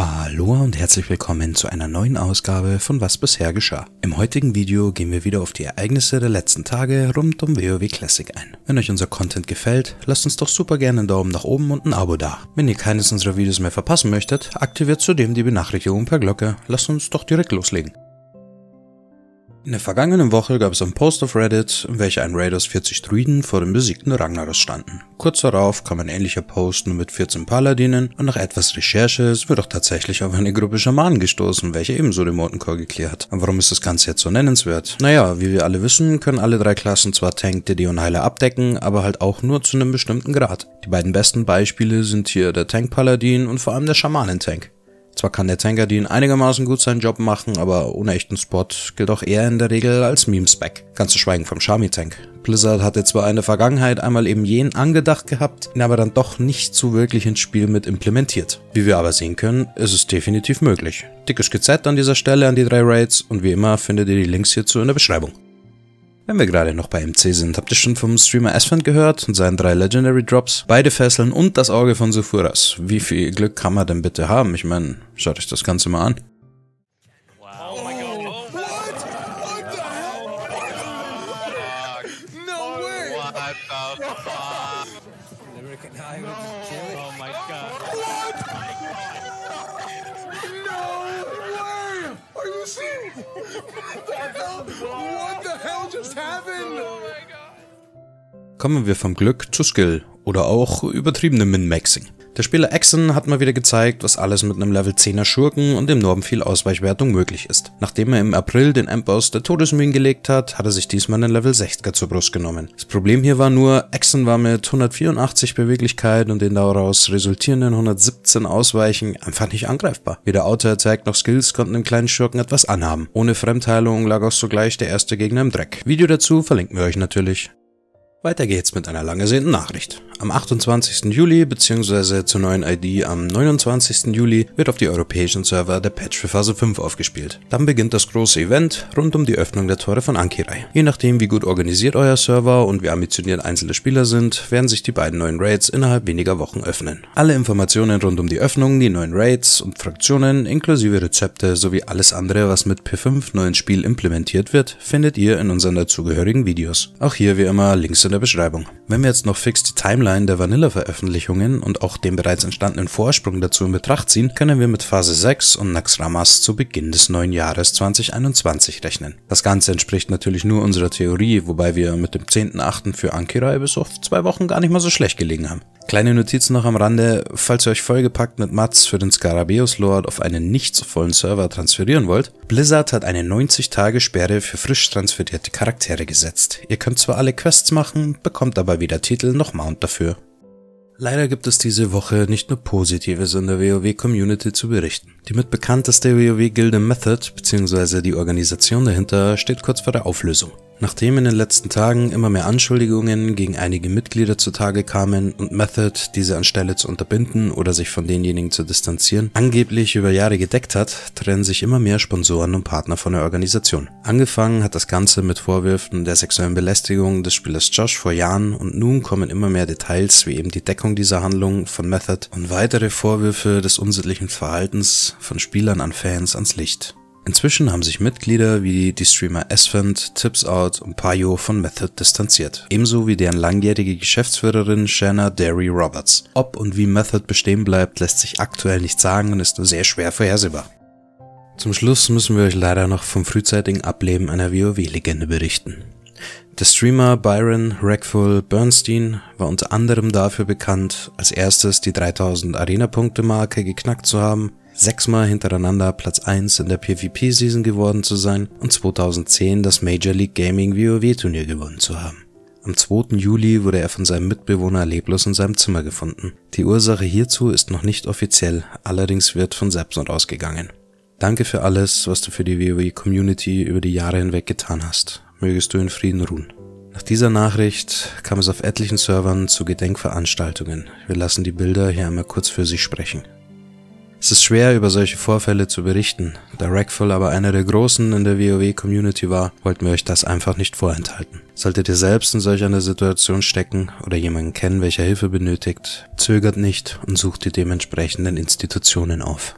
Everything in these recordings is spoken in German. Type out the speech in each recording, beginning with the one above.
Hallo und herzlich willkommen zu einer neuen Ausgabe von Was bisher geschah. Im heutigen Video gehen wir wieder auf die Ereignisse der letzten Tage rund um WoW Classic ein. Wenn euch unser Content gefällt, lasst uns doch super gerne einen Daumen nach oben und ein Abo da. Wenn ihr keines unserer Videos mehr verpassen möchtet, aktiviert zudem die Benachrichtigung per Glocke. Lasst uns doch direkt loslegen. In der vergangenen Woche gab es einen Post auf Reddit, in welcher ein Raid aus 40 Druiden vor dem besiegten Ragnaros standen. Kurz darauf kam ein ähnlicher Post nur mit 14 Paladinen und nach etwas Recherche ist wird auch tatsächlich auf eine Gruppe Schamanen gestoßen, welche ebenso den Mortencore geklärt. Und warum ist das Ganze jetzt so nennenswert? Naja, wie wir alle wissen, können alle drei Klassen zwar Tank, DD und Heiler abdecken, aber halt auch nur zu einem bestimmten Grad. Die beiden besten Beispiele sind hier der Tank Paladin und vor allem der Schamanentank. Zwar kann der Tankardin einigermaßen gut seinen Job machen, aber ohne echten Spot gilt auch er in der Regel als Meme-Spec. Ganz zu schweigen vom Shami-Tank. Blizzard hatte zwar in der Vergangenheit einmal eben jenen angedacht gehabt, ihn aber dann doch nicht so wirklich ins Spiel mit implementiert. Wie wir aber sehen können, ist es definitiv möglich. Dickes GZ an dieser Stelle an die drei Raids und wie immer findet ihr die Links hierzu in der Beschreibung. Wenn wir gerade noch bei MC sind, habt ihr schon vom Streamer Asphalt gehört und seinen drei Legendary Drops? Beide Fesseln und das Auge von Sephuras. Wie viel Glück kann man denn bitte haben? Ich meine, schaut euch das Ganze mal an. Just happened? Kommen wir vom Glück zu Skill oder auch übertriebenem Min-Maxing. Der Spieler Exen hat mal wieder gezeigt, was alles mit einem Level 10er Schurken und enorm viel Ausweichwertung möglich ist. Nachdem er im April den Endboss der Todesmühen gelegt hat, hat er sich diesmal einen Level 60er zur Brust genommen. Das Problem hier war nur, Exen war mit 184 Beweglichkeit und den daraus resultierenden 117 Ausweichen einfach nicht angreifbar. Weder Auto-Attack noch Skills konnten dem kleinen Schurken etwas anhaben. Ohne Fremdheilung lag auch sogleich der erste Gegner im Dreck. Video dazu verlinken wir euch natürlich. Weiter geht's mit einer lang ersehnten Nachricht. Am 28. Juli bzw. zur neuen ID am 29. Juli wird auf die europäischen Server der Patch für Phase 5 aufgespielt. Dann beginnt das große Event rund um die Öffnung der Tore von Ankirai. Je nachdem wie gut organisiert euer Server und wie ambitioniert einzelne Spieler sind, werden sich die beiden neuen Raids innerhalb weniger Wochen öffnen. Alle Informationen rund um die Öffnung, die neuen Raids und Fraktionen inklusive Rezepte sowie alles andere, was mit P5 neuen Spiel implementiert wird, findet ihr in unseren dazugehörigen Videos. Auch hier wie immer Links in der Beschreibung. Wenn wir jetzt noch fix die Timeline der Vanilla-Veröffentlichungen und auch den bereits entstandenen Vorsprung dazu in Betracht ziehen, können wir mit Phase 6 und Naxxramas zu Beginn des neuen Jahres 2021 rechnen. Das Ganze entspricht natürlich nur unserer Theorie, wobei wir mit dem 10.8. für Ankirai bis auf zwei Wochen gar nicht mal so schlecht gelegen haben. Kleine Notiz noch am Rande, falls ihr euch vollgepackt mit Mats für den Scarabeus Lord auf einen nicht so vollen Server transferieren wollt, Blizzard hat eine 90-Tage-Sperre für frisch transferierte Charaktere gesetzt. Ihr könnt zwar alle Quests machen, bekommt aber weder Titel noch Mount dafür. Leider gibt es diese Woche nicht nur Positives in der WoW-Community zu berichten. Die mit bekannteste WoW-Gilde Method bzw. die Organisation dahinter steht kurz vor der Auflösung. Nachdem in den letzten Tagen immer mehr Anschuldigungen gegen einige Mitglieder zutage kamen und Method diese anstelle zu unterbinden oder sich von denjenigen zu distanzieren, angeblich über Jahre gedeckt hat, trennen sich immer mehr Sponsoren und Partner von der Organisation. Angefangen hat das Ganze mit Vorwürfen der sexuellen Belästigung des Spielers Josh vor Jahren und nun kommen immer mehr Details wie eben die Deckung dieser Handlung von Method und weitere Vorwürfe des unsittlichen Verhaltens von Spielern an Fans ans Licht. Inzwischen haben sich Mitglieder wie die Streamer Esfand, Tips Out und Payo von Method distanziert. Ebenso wie deren langjährige Geschäftsführerin Shanna Derry Roberts. Ob und wie Method bestehen bleibt, lässt sich aktuell nicht sagen und ist nur sehr schwer vorhersehbar. Zum Schluss müssen wir euch leider noch vom frühzeitigen Ableben einer WoW-Legende berichten. Der Streamer Byron Rackful Bernstein war unter anderem dafür bekannt, als erstes die 3000 Arena-Punkte-Marke geknackt zu haben, sechsmal hintereinander Platz 1 in der PvP-Season geworden zu sein und 2010 das Major League Gaming WoW-Turnier gewonnen zu haben. Am 2. Juli wurde er von seinem Mitbewohner leblos in seinem Zimmer gefunden. Die Ursache hierzu ist noch nicht offiziell, allerdings wird von Selbstmord ausgegangen. Danke für alles, was du für die WoW-Community über die Jahre hinweg getan hast. Mögest du in Frieden ruhen. Nach dieser Nachricht kam es auf etlichen Servern zu Gedenkveranstaltungen. Wir lassen die Bilder hier einmal kurz für sich sprechen. Es ist schwer, über solche Vorfälle zu berichten. Da Rackful aber einer der Großen in der WoW-Community war, wollten wir euch das einfach nicht vorenthalten. Solltet ihr selbst in solch einer Situation stecken oder jemanden kennen, welcher Hilfe benötigt, zögert nicht und sucht die dementsprechenden Institutionen auf.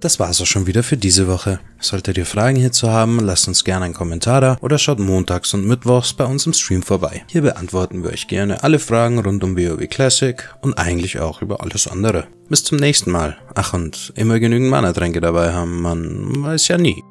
Das war's auch schon wieder für diese Woche. Solltet ihr Fragen hierzu haben, lasst uns gerne einen Kommentar da oder schaut montags und mittwochs bei uns im Stream vorbei. Hier beantworten wir euch gerne alle Fragen rund um WoW Classic und eigentlich auch über alles andere. Bis zum nächsten Mal. Ach und immer genügend Mana-Tränke dabei haben, man weiß ja nie.